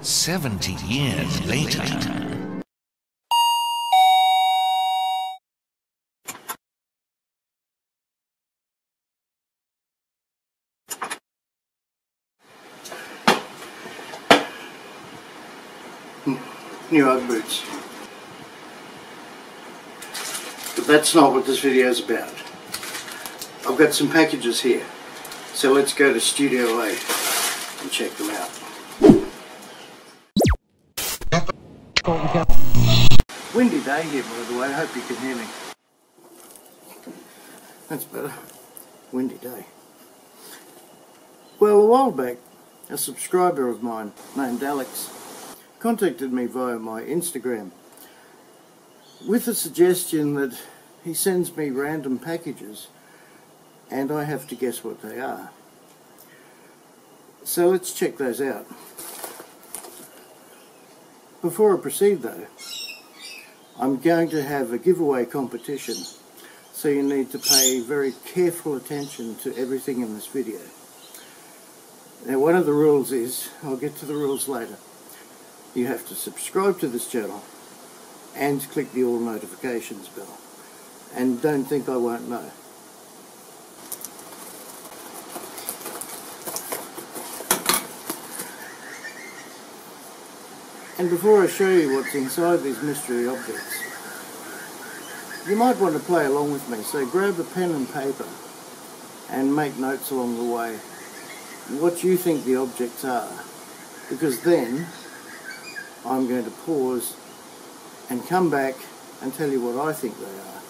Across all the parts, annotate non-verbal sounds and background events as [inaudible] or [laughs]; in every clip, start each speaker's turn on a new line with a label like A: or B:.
A: 70 years later.
B: New Ugg boots. But that's not what this video is about. I've got some packages here. So let's go to Studio A and check them out. Windy day here by the way, I hope you can hear me. That's better. Windy day. Well, a while back, a subscriber of mine named Alex contacted me via my Instagram with a suggestion that he sends me random packages and I have to guess what they are. So let's check those out. Before I proceed though, I'm going to have a giveaway competition so you need to pay very careful attention to everything in this video. Now one of the rules is, I'll get to the rules later, you have to subscribe to this channel and click the all notifications bell. And don't think I won't know. And before I show you what's inside these mystery objects, you might want to play along with me. So grab a pen and paper and make notes along the way what you think the objects are. Because then I'm going to pause and come back and tell you what I think they are.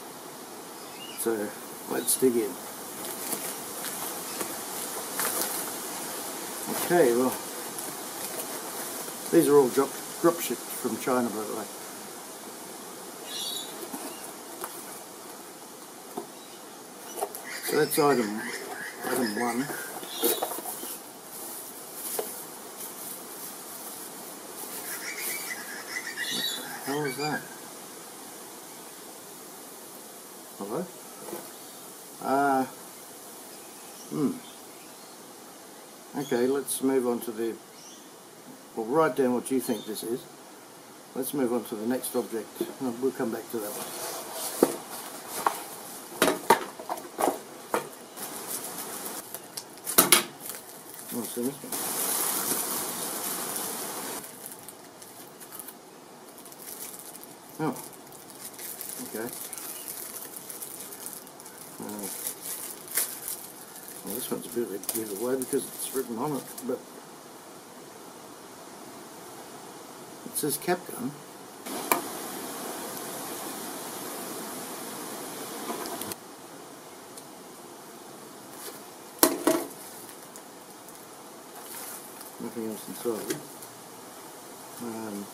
B: So let's dig in. Okay, well, these are all drop, drop from China by the way. So that's item, item one. What the hell is that? Hello? Uh, hmm. Okay, let's move on to the... Well, write down what you think this is. Let's move on to the next object. We'll come back to that one. One? Oh, okay. Uh, well, this one's a bit of a giveaway because it's written on it, but it says Capcom. Nothing else inside. Um,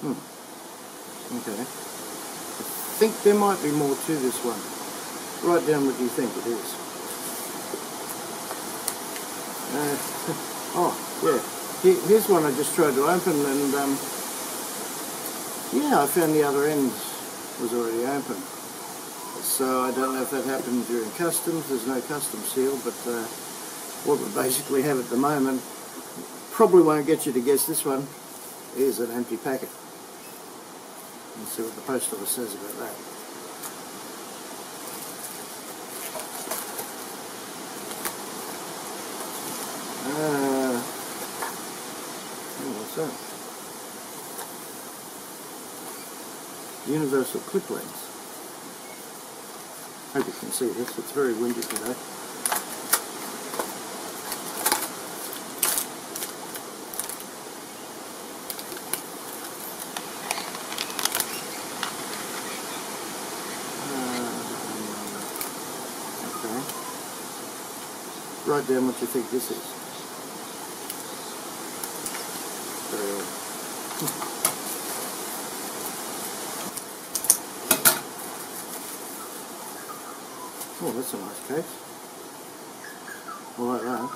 B: Hmm. Okay. I think there might be more to this one. Write down what you think it is. Uh, [laughs] oh, yeah. Here, here's one I just tried to open and, um, yeah, I found the other end was already open. So I don't know if that happened during customs. There's no customs seal, but uh, what we basically have at the moment probably won't get you to guess this one is an empty packet. Let's see what the post office says about that. Uh, what's that? Universal clip lens. Hope you can see this, it's very windy today. Okay. Down what you think this is. Oh, that's a nice case. I like that.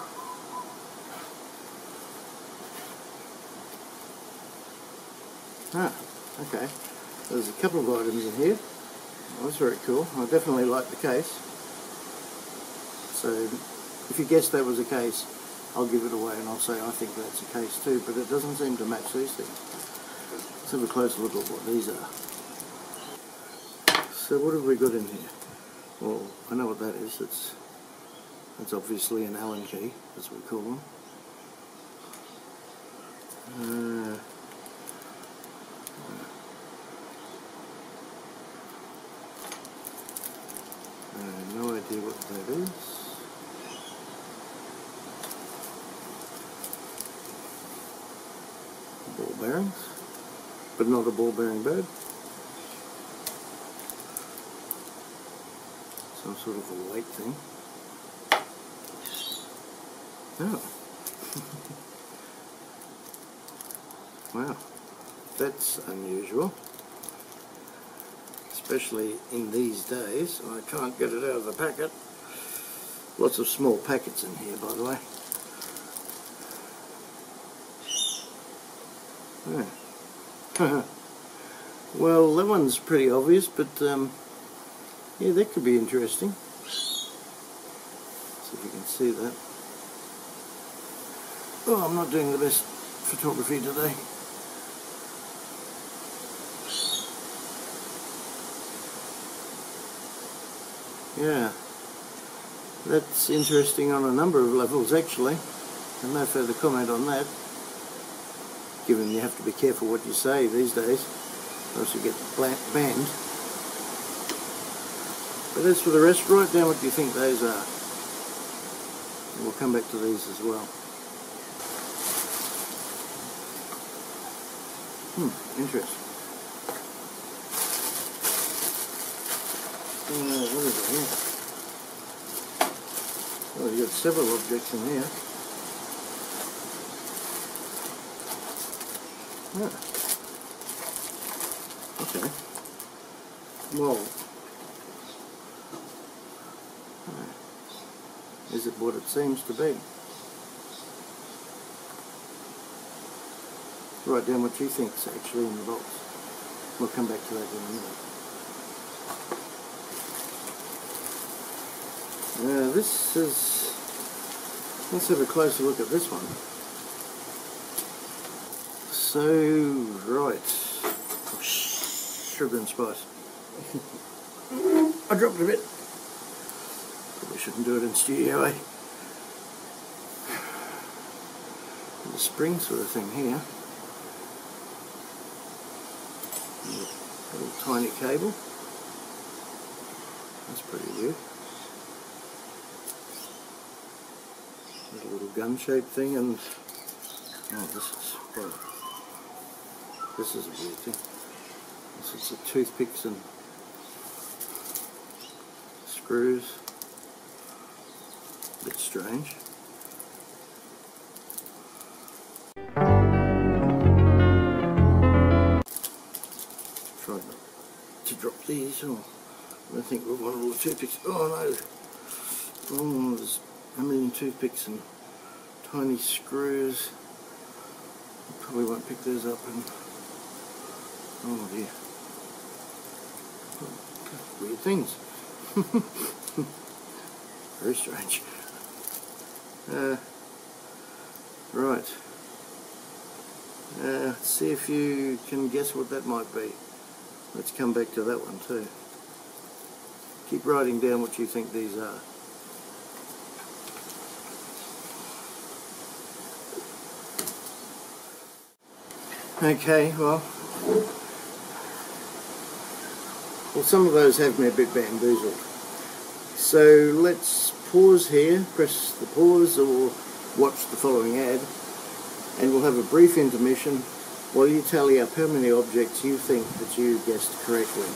B: Ah, okay. There's a couple of items in here. Well, that's very cool. I definitely like the case. So if you guess that was a case, I'll give it away and I'll say I think that's a case too, but it doesn't seem to match these things. Let's have a closer look at what these are. So what have we got in here? Well, I know what that is. It's that's obviously an Allen key, as we call them. Uh, have no idea what that is. Ball bearings, but not a ball bearing bed. Some sort of a light thing. Oh. [laughs] wow. That's unusual. Especially in these days. I can't get it out of the packet. Lots of small packets in here, by the way. [laughs] Well, that one's pretty obvious, but um, yeah, that could be interesting. See if you can see that. Oh, I'm not doing the best photography today. Yeah, that's interesting on a number of levels actually. And no further comment on that. Given you have to be careful what you say these days, or else you get banned. But as for the rest, write down what do you think those are. And we'll come back to these as well. Hmm, interesting. Uh, what is it here? Well, you've got several objects in here. Ah. Okay. Well, is it what it seems to be? Write down what you think's actually in the box. We'll come back to that in a minute. Uh, this is, let's have a closer look at this one. So, right, sugar and spice. I dropped a bit. Probably shouldn't do it in studio, eh? The spring sort of thing here. Little tiny cable. That's pretty weird. A little gun-shaped thing and oh this is well, this is a thing. This is the toothpicks and screws. A bit strange. Try to drop these. Oh, I think we want all the toothpicks. Oh no! Oh, there's a million toothpicks and tiny screws. Probably won't pick those up and oh dear. Weird things. [laughs] Very strange. Uh, right. Uh, see if you can guess what that might be. Let's come back to that one too. Keep writing down what you think these are. Okay, well, well some of those have me a bit bamboozled. So let's pause here, press the pause or watch the following ad and we'll have a brief intermission while you tally up how many objects you think that you guessed correctly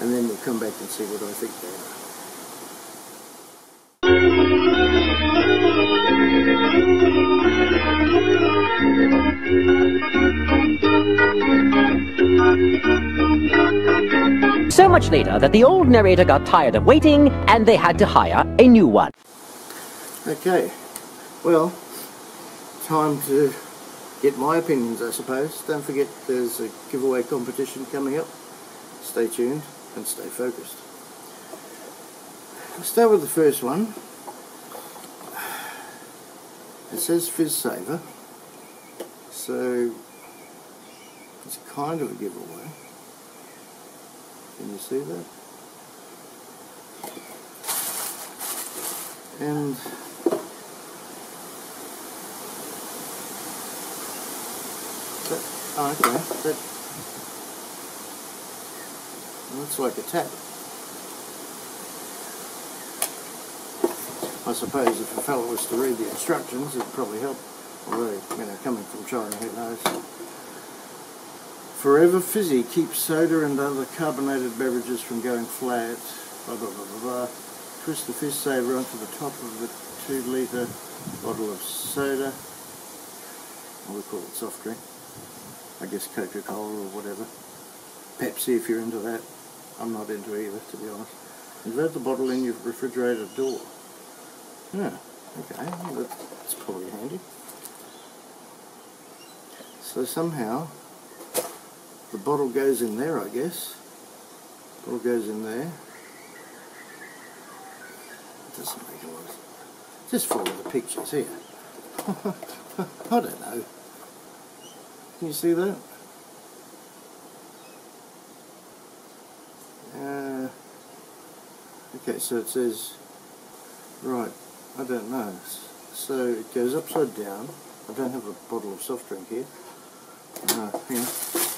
B: and then we'll come back and see what I think they are.
C: Much later that the old narrator got tired of waiting and they had to hire a new one.
B: Okay, well, time to get my opinions, I suppose. Don't forget there's a giveaway competition coming up. Stay tuned. and stay focused. I'll start with the first one. It says Fizz Saver, so it's kind of a giveaway. Can you see that? And that, oh, okay, that looks like a tap. I suppose if a fellow was to read the instructions, it'd probably help. Although, you know, coming from China, who knows? Forever Fizzy keeps soda and other carbonated beverages from going flat. Blah, blah, blah, blah, blah. Twist the fizz saver onto the top of the two litre bottle of soda. Or we call it soft drink. I guess Coca-Cola or whatever. Pepsi if you're into that. I'm not into either, to be honest. Invert the bottle in your refrigerator door. Yeah, okay, that's probably handy. So somehow the bottle goes in there, I guess. Bottle goes in there. It doesn't make a lot of Just follow the pictures here. [laughs] I don't know. Can you see that? Uh, okay, so it says, right, I don't know. So it goes upside down. I don't have a bottle of soft drink here. Uh, hang on.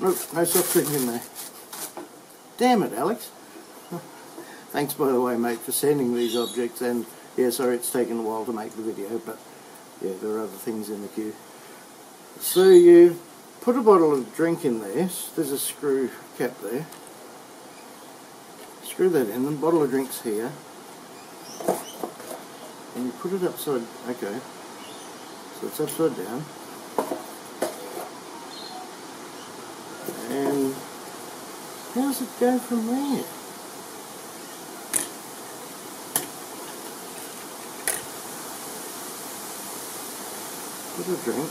B: Nope, no soft drink in there. Damn it, Alex. Thanks, by the way, mate, for sending these objects. And yeah, sorry it's taken a while to make the video, but yeah, there are other things in the queue. So you put a bottle of drink in there. There's a screw cap there. Screw that in. The bottle of drink's here and you put it upside, okay, so it's upside down, how does it go from there? Put a drink.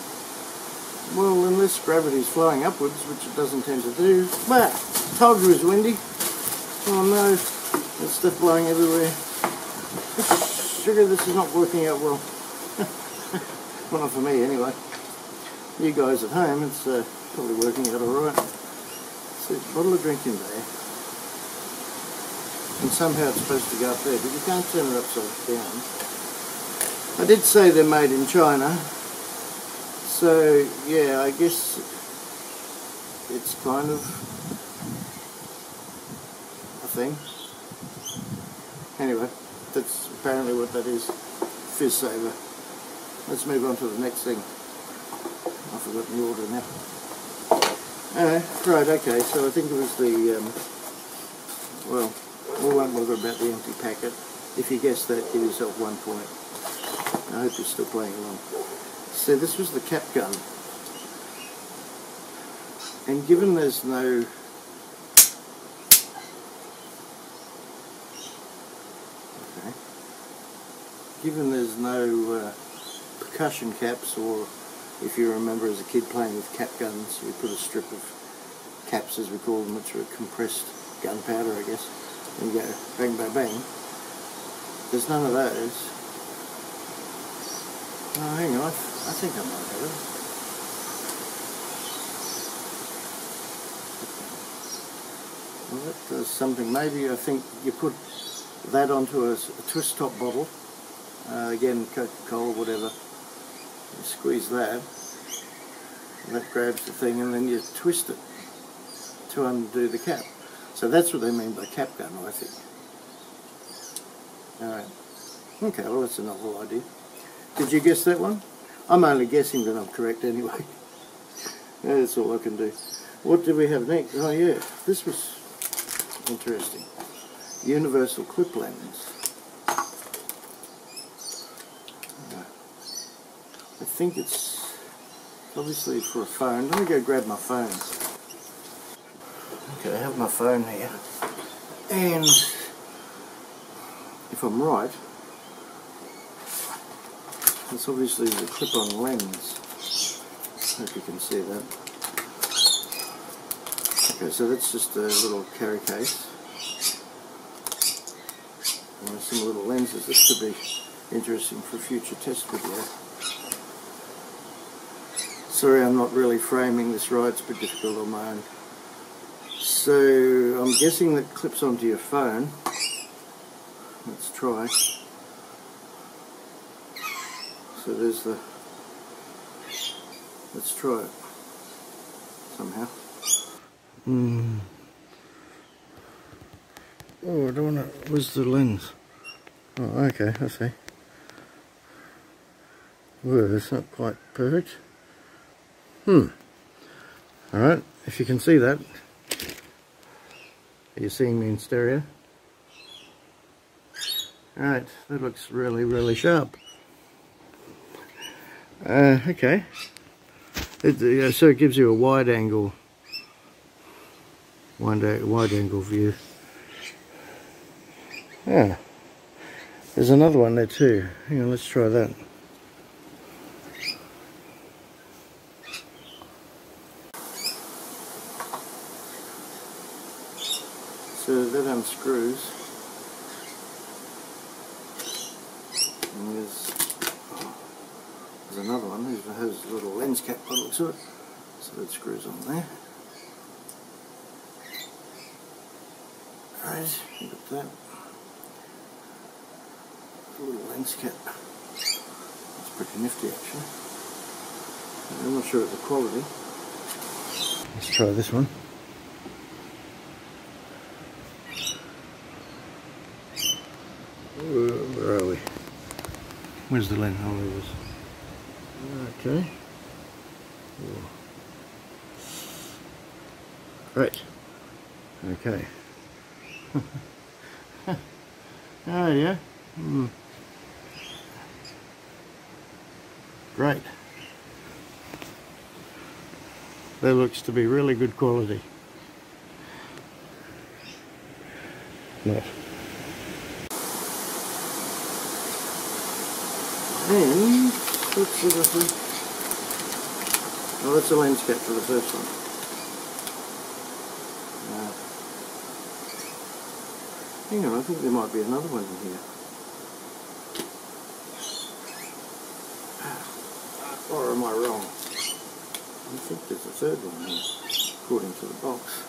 B: Well, unless gravity's flowing upwards, which it doesn't tend to do. But, told you it was windy. Oh no, there's stuff blowing everywhere sugar, this is not working out well. [laughs] well, not for me anyway. You guys at home, it's uh, probably working out alright. So, a bottle of drink in there. And somehow it's supposed to go up there, but you can't turn it upside down. I did say they're made in China. So, yeah, I guess it's kind of a thing. Anyway that's apparently what that is. Fizz saver. Let's move on to the next thing. I've forgotten the order now. Uh, right, okay, so I think it was the, um, well, we won't bother about the empty packet. If you guessed that, give yourself one point. I hope you're still playing along. So this was the cap gun. And given there's no given there's no uh, percussion caps or if you remember as a kid playing with cap guns we put a strip of caps as we call them which are compressed gunpowder I guess. And you go bang bang bang. There's none of those. Oh hang on. I think I might have it well that does something. Maybe I think you put that onto a, a twist top bottle. Uh, again Coca-Cola whatever you squeeze that and that grabs the thing and then you twist it to undo the cap. So that's what they mean by cap gun I think. Alright okay well that's a novel idea. Did you guess that one? I'm only guessing that I'm correct anyway. [laughs] That's all I can do. What do we have next? oh yeah this was interesting. Universal clip lens I think it's obviously for a phone. Let me go grab my phone. Okay, I have my phone here. And if I'm right, it's obviously the clip-on lens. Hope you can see that. Okay, so that's just a little carry case. And some little lenses. This could be interesting for future test video. Sorry I'm not really framing this right, it's a bit difficult on my own. So I'm guessing that clips onto your phone. Let's try. So there's the, let's try it somehow. Hmm. Oh, I don't want to, where's the lens? Oh, okay, I see. Well, it's not quite perfect. Hmm. Alright, if you can see that, are you seeing me in stereo? Alright, that looks really, really sharp. Uh, okay. It, uh, so it gives you a wide angle, wide, wide angle view. Yeah. There's another one there too. Hang on, let's try that. So that unscrews. And there's, oh, there's another one. It has a little lens cap by the looks of it. So that screws on there. Right, got that. A little lens cap. That's pretty nifty actually. I'm not sure of the quality. Let's try this one. Where are we? Where's the lens? Oh, there it is. Okay. Right. Okay. [laughs] oh yeah. Hmm. Great. That looks to be really good quality. Nice. And let's Oh, that's a lens cap for the first one. Uh, hang on, I think there might be another one in here. Or am I wrong? I think there's a third one here, according to the box.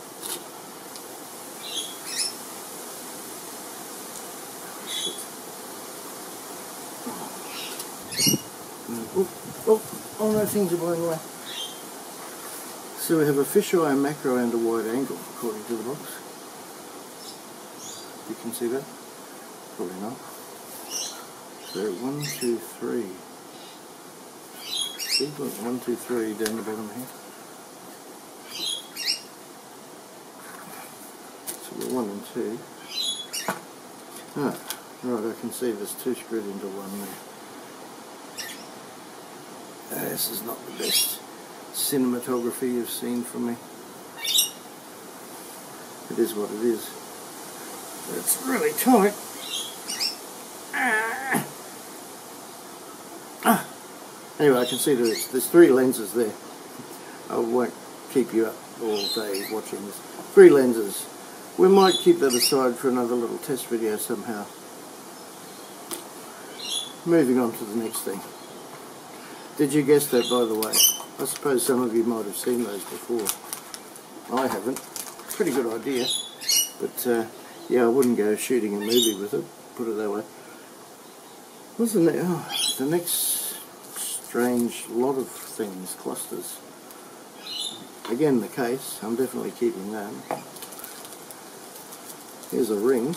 B: Oh, oh, oh no, things are blowing away. So we have a fisheye, macro and a wide angle, according to the box. You can see that? Probably not. So one, two, three. See, look, one, two, three down the bottom here. So we're one and two. Ah, right, I can see there's two screwed into one there. Uh, this is not the best cinematography you've seen from me. It is what it is. It's really tight. Ah. Anyway, I can see there's, there's three lenses there. I won't keep you up all day watching this. Three lenses. We might keep that aside for another little test video somehow. Moving on to the next thing. Did you guess that, by the way? I suppose some of you might have seen those before. I haven't. Pretty good idea. But, uh, yeah, I wouldn't go shooting a movie with it, put it that way. What's oh, the next strange lot of things, clusters? Again, the case. I'm definitely keeping that. Here's a ring.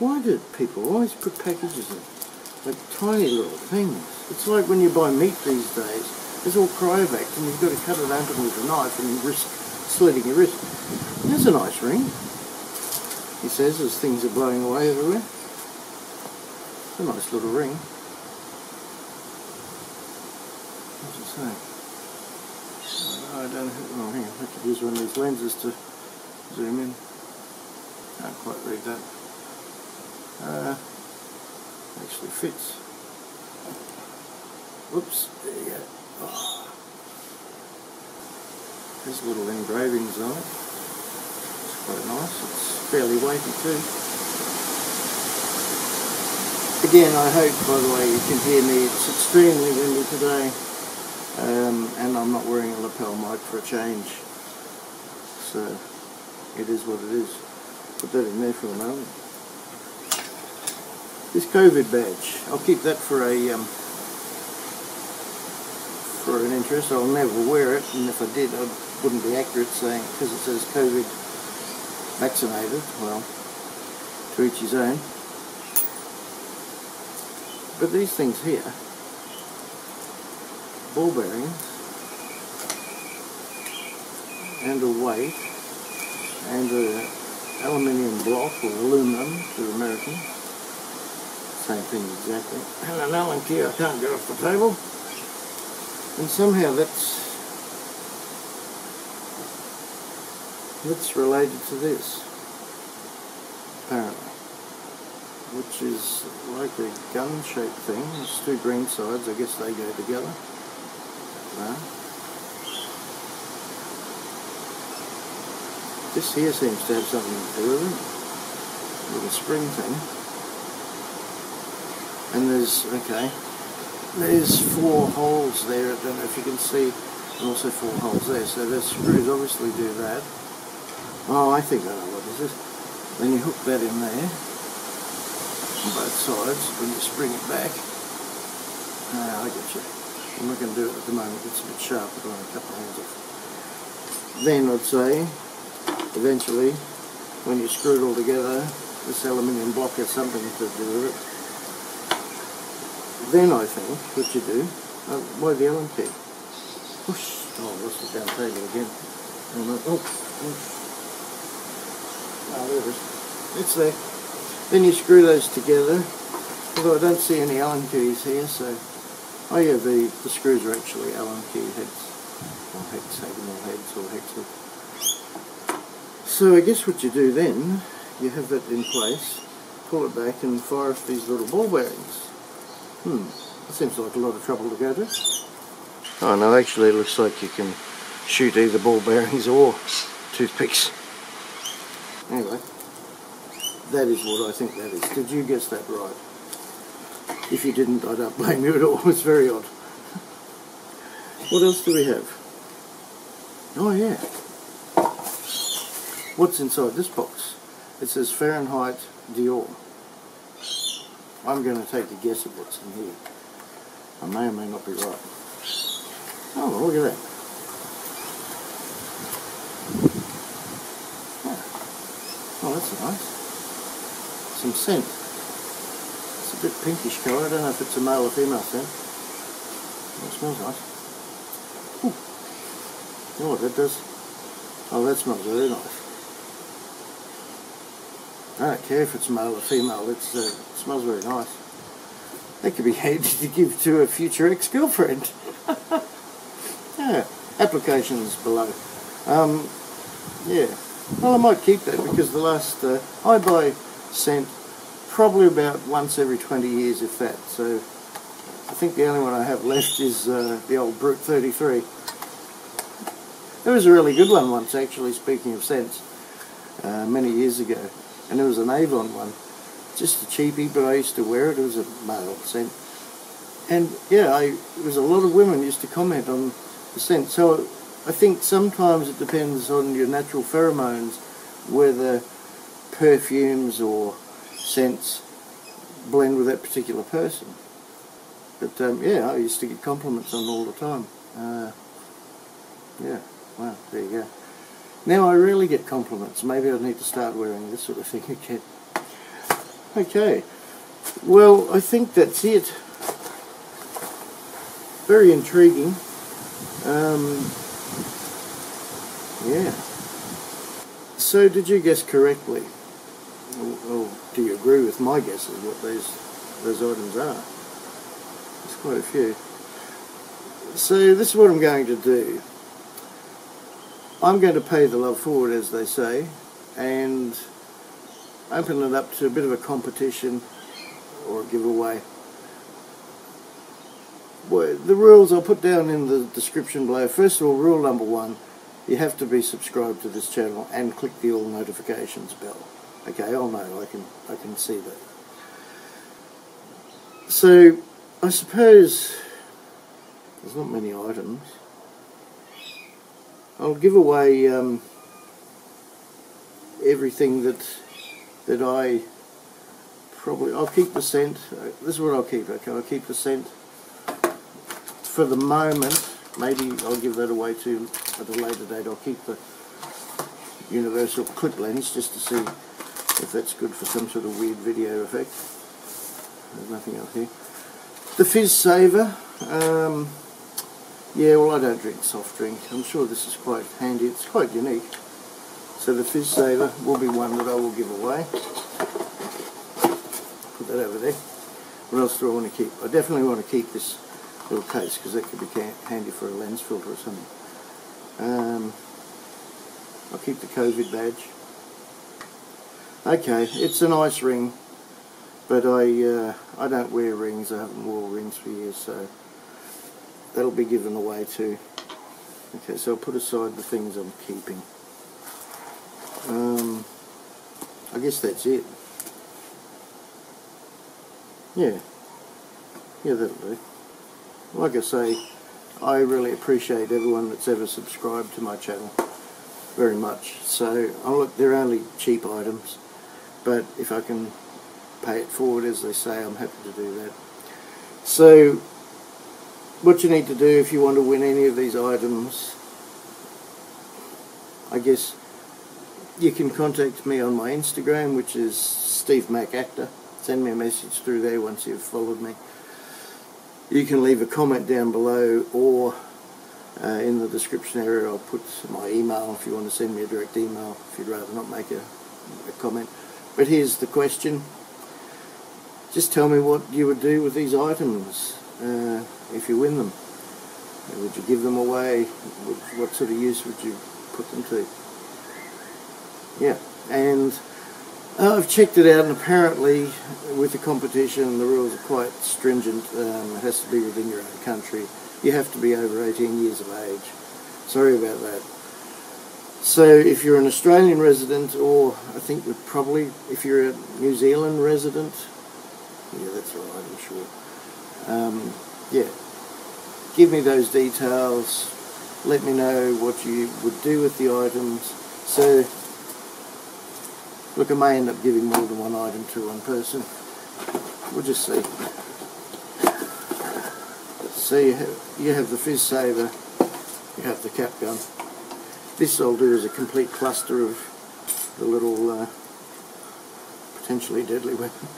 B: Why do people always put packages in? Like tiny little things. It's like when you buy meat these days, it's all cryovac and you've got to cut it open with a knife and risk slitting your wrist. There's a nice ring, he says as things are blowing away everywhere. It's a nice little ring. What's it say? I don't know. Oh, hang on. I could use one of these lenses to zoom in. Can't quite read that. Uh, actually fits. Whoops, there you go. Oh. There's little engravings on it. It's quite nice. It's fairly weighty too. Again, I hope, by the way, you can hear me. It's extremely windy today, um, and I'm not wearing a lapel mic for a change. So, it is what it is. Put that in there for a moment. This COVID badge, I'll keep that for a um, for an interest. I'll never wear it, and if I did, I wouldn't be accurate saying because it says COVID vaccinated. Well, to each his own. But these things here, ball bearings, and a weight, and a aluminium block or aluminum to American, same thing exactly, and an Allen key I can't get off the table, and somehow that's that's related to this, apparently which is like a gun-shaped thing. It's two green sides. I guess they go together. No. This here seems to have something to do with it. Little spring thing. And there's, okay, there's four holes there. I don't know if you can see. And also four holes there. So the screws obviously do that. Oh, I think I know what this is. Then you hook that in there on both sides when you spring it back. Ah, I get you. I'm not going to do it at the moment, it's a bit sharp, I don't want to cut my hands off. Then I'd say, eventually, when you screw it all together, this aluminium block has something to do with it. Then I think what you do, uh, why the Allen key? Whoosh, oh, lost it down table again. Oh, oh, oh. Ah, there it is. It's there. Then you screw those together, although I don't see any Allen keys here, so, oh yeah, the, the screws are actually Allen key heads, or hexagonal heads, or hex So I guess what you do then, you have that in place, pull it back and fire off these little ball bearings. Hmm, that seems like a lot of trouble to go to. Oh no, actually it looks like you can shoot either ball bearings or toothpicks. Anyway. That is what I think that is. Did you guess that right? If you didn't, I don't blame you at all. [laughs] It's very odd. What else do we have? Oh yeah. What's inside this box? It says Fahrenheit Dior. I'm going to take a guess at what's in here. I may or may not be right. Oh, look at that. Oh, that's nice some scent. It's a bit pinkish colour, I don't know if it's a male or female scent. Oh, it smells nice. Ooh. You know what that does? Oh, that smells very nice. I don't care if it's male or female, uh, it smells very nice. That could be [laughs] handy to give to a future ex-girlfriend. [laughs] yeah, applications below. Um, yeah, well I might keep that because the last, uh, I buy scent probably about once every 20 years if that so I think the only one I have left is uh, the old Brut 33 it was a really good one once actually speaking of scents uh, many years ago and it was an Avon one just a cheapie but I used to wear it it was a male scent and yeah I, it was a lot of women used to comment on the scent so I think sometimes it depends on your natural pheromones whether perfumes or scents blend with that particular person. But um, yeah, I used to get compliments on all the time. Uh, yeah, wow, there you go. Now I really get compliments. Maybe I need to start wearing this sort of thing [laughs] again. Okay, well I think that's it. Very intriguing. Um, yeah. So did you guess correctly? Or do you agree with my guesses of what those those items are? There's quite a few. So this is what I'm going to do. I'm going to pay the love forward, as they say, and open it up to a bit of a competition or a giveaway. Well, the rules I'll put down in the description below. First of all, rule number one you have to be subscribed to this channel and click the all notifications bell. Okay, I'll know, I can, I can see that. So, I suppose there's not many items. I'll give away um, everything that that I probably I'll keep the scent. Uh, this is what I'll keep. Okay, I'll keep the scent for the moment. Maybe I'll give that away to at a later date. I'll keep the universal clip lens just to see if that's good for some sort of weird video effect. There's nothing else here. The fizz saver. Um, yeah, well, I don't drink soft drink. I'm sure this is quite handy. It's quite unique. So the fizz saver will be one that I will give away. Put that over there. What else do I want to keep? I definitely want to keep this little case because that could be handy for a lens filter or something. Um, I'll keep the COVID badge. Okay, it's a nice ring, but I uh, I don't wear rings. I haven't worn rings for years, so that'll be given away too. Okay, so I'll put aside the things I'm keeping. Um, I guess that's it. Yeah. Yeah, that'll do. Like I say, I really appreciate everyone that's ever subscribed to my channel very much. So, oh look, they're only cheap items, but if I can pay it forward, as they say, I'm happy to do that. So, what you need to do if you want to win any of these items, I guess you can contact me on my Instagram, which is Steve Mack Actor. Send me a message through there once you've followed me. You can leave a comment down below or uh, in the description area I'll put my email if you want to send me a direct email if you'd rather not make a, a comment. But here's the question. Just tell me what you would do with these items uh, if you win them. Would you give them away? What sort of use would you put them to? Yeah, and uh, I've checked it out, and apparently, with the competition, the rules are quite stringent. Um, it has to be within your own country. You have to be over 18 years of age. Sorry about that. So, if you're an Australian resident, or I think would probably, if you're a New Zealand resident, yeah, that's right, I'm sure. Um, yeah, give me those details. Let me know what you would do with the items. So Look, I may end up giving more than one item to one person. We'll just see. So you have, you have the fizz saver, you have the cap gun. This I'll do as a complete cluster of the little uh, potentially deadly weapon.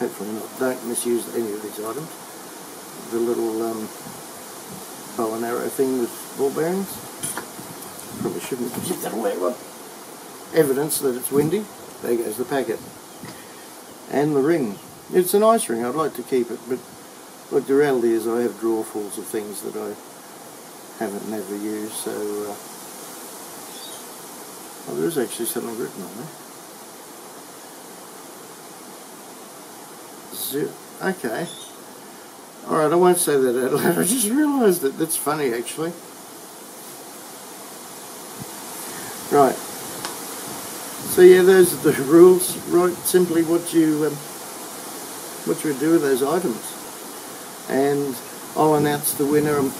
B: Hopefully not. Don't misuse any of these items. The little um, bow and arrow thing with ball bearings. Probably shouldn't give that away, evidence that it's windy. There goes the packet. And the ring. It's a nice ring, I'd like to keep it, but look, the reality is I have drawfuls of things that I haven't never used, so... Uh, oh, there is actually something written on there. Okay. Alright, I won't say that out loud. I just realised that. That's funny, actually. Right. So yeah, those are the rules. Right, simply what you um, what you would do with those items. And I'll announce the winner. I'm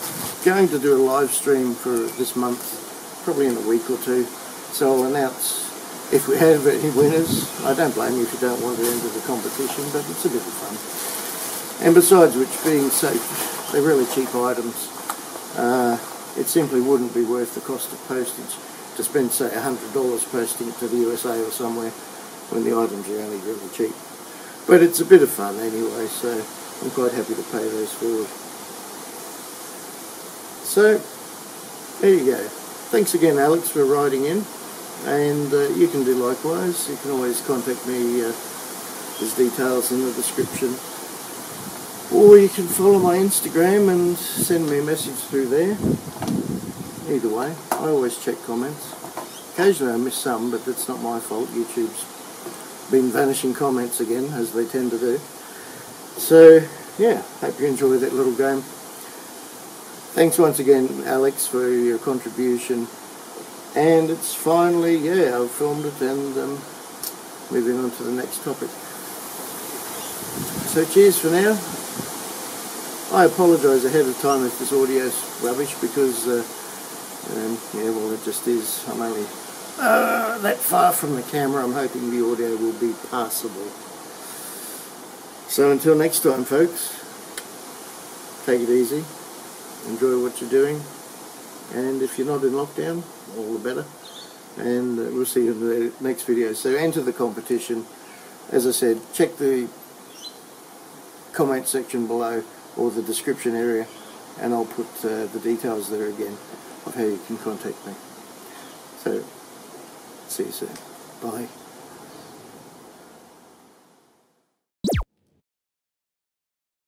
B: going to do a live stream for this month, probably in a week or two. So I'll announce if we have any winners. I don't blame you if you don't want to enter the competition, but it's a bit of fun. And besides which, being so, they're really cheap items. Uh, it simply wouldn't be worth the cost of postage to spend say $100 posting it to the USA or somewhere when the items are only really cheap. But it's a bit of fun anyway, so I'm quite happy to pay those forward. So, there you go. Thanks again Alex for writing in and uh, you can do likewise. You can always contact me, uh, there's details in the description. Or you can follow my Instagram and send me a message through there. Either way, I always check comments. Occasionally I miss some, but that's not my fault. YouTube's been vanishing comments again, as they tend to do. So, yeah, hope you enjoy that little game. thanks once again, Alex, for your contribution. And it's finally, yeah, I've filmed it and um, moving on to the next topic. So cheers for now. I apologise ahead of time if this audio's rubbish because, uh, um, yeah, well, it just is. I'm only uh, that far from the camera. I'm hoping the audio will be passable. So until next time, folks, take it easy, enjoy what you're doing, and if you're not in lockdown, all the better. And uh, we'll see you in the next video. So enter the competition. As I said, check the comment section below or the description area and I'll put uh, the details there again of how you can contact me. So, see you soon. Bye.